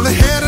I'm the head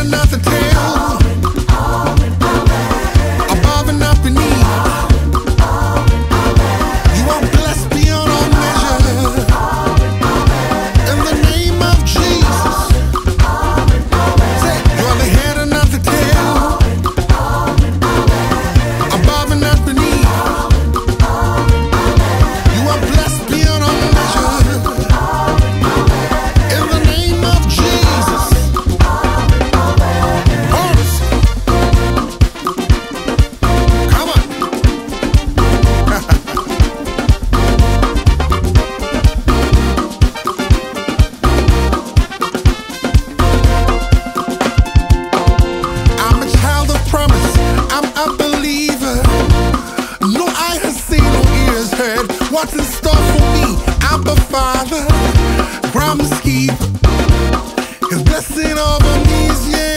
a father, promise keeper, his blessing over me yeah.